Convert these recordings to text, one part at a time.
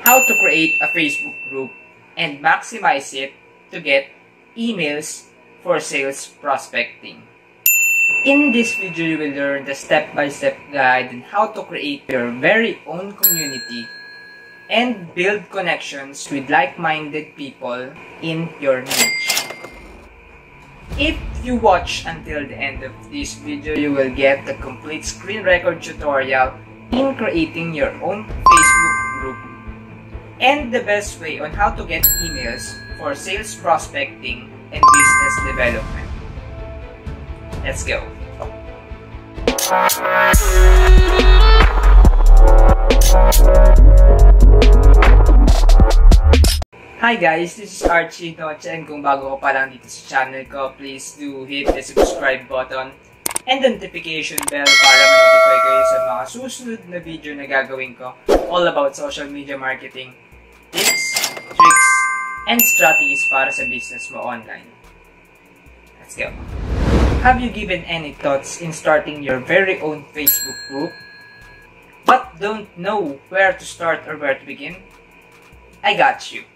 how to create a Facebook group and maximize it to get emails for sales prospecting. In this video, you will learn the step-by-step -step guide on how to create your very own community and build connections with like-minded people in your niche. If you watch until the end of this video, you will get the complete screen record tutorial in creating your own Facebook and the best way on how to get emails for sales prospecting and business development. Let's go. Hi guys, this is Archie Noche and kung bago ka pa lang dito sa channel ko, please do hit the subscribe button and the notification bell para ma-notify kayo sa mga susunod na video na gagawin ko all about social media marketing, and strategies para sa business mo online. Let's go! Have you given any thoughts in starting your very own Facebook group but don't know where to start or where to begin? I got you!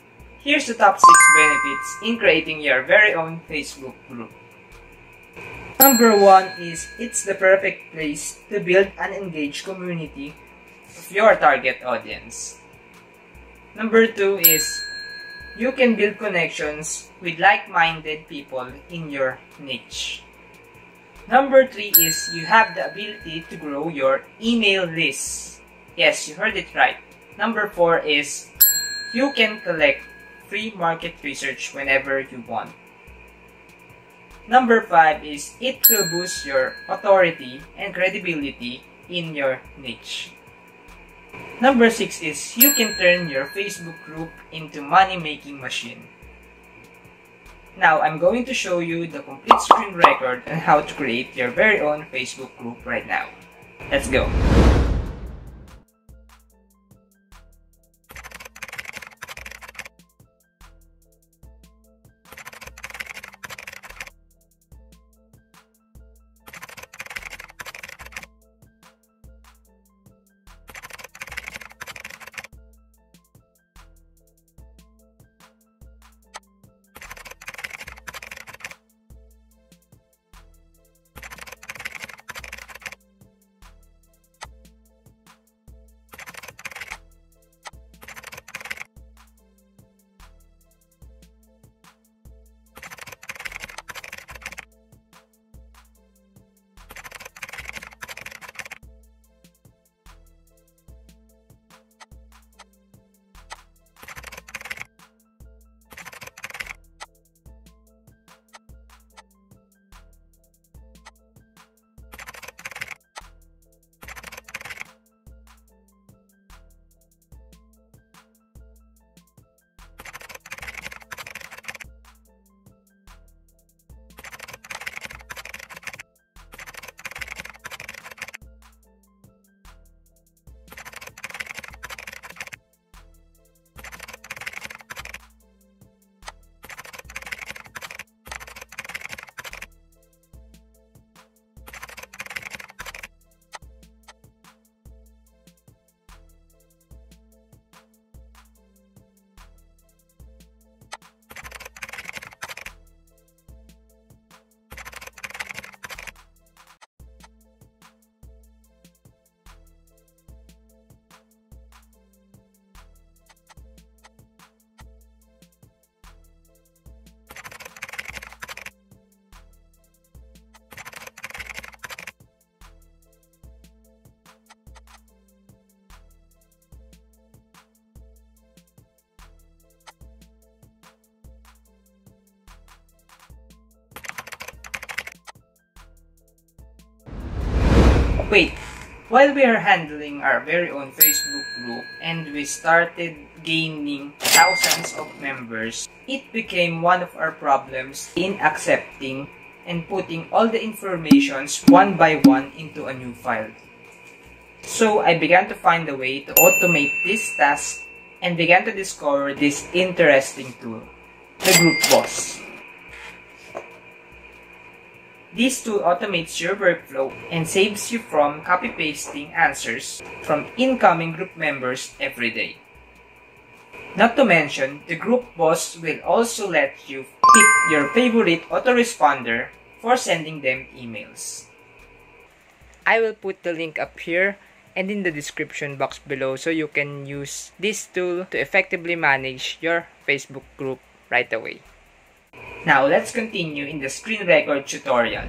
Here's the top 6 benefits in creating your very own Facebook group. Number 1 is it's the perfect place to build an engaged community of your target audience. Number 2 is you can build connections with like-minded people in your niche. Number 3 is you have the ability to grow your email list. Yes, you heard it right. Number 4 is you can collect free market research whenever you want. Number 5 is it will boost your authority and credibility in your niche. Number 6 is you can turn your Facebook group into money-making machine. Now, I'm going to show you the complete screen record and how to create your very own Facebook group right now. Let's go! Wait, while we are handling our very own Facebook group and we started gaining thousands of members, it became one of our problems in accepting and putting all the informations one by one into a new file. So I began to find a way to automate this task and began to discover this interesting tool, the Groupboss. This tool automates your workflow and saves you from copy-pasting answers from incoming group members every day. Not to mention, the group boss will also let you pick your favorite autoresponder for sending them emails. I will put the link up here and in the description box below so you can use this tool to effectively manage your Facebook group right away. Now let's continue in the screen record tutorial.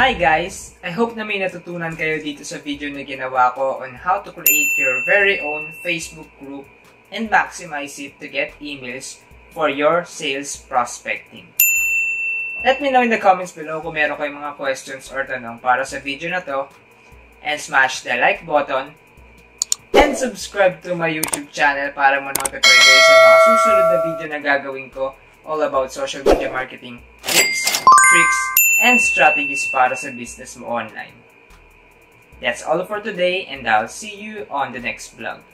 Hi guys! I hope na may natutunan kayo dito sa video na ginawa ko on how to create your very own Facebook group and maximize it to get emails for your sales prospecting. Let me know in the comments below kung meron kayong mga questions or tanong para sa video na to and smash the like button and subscribe to my YouTube channel para ma-notify kayo sa mga susunod na video na gagawin ko all about social media marketing tips, tricks, and strategies para sa business mo online. That's all for today and I'll see you on the next vlog.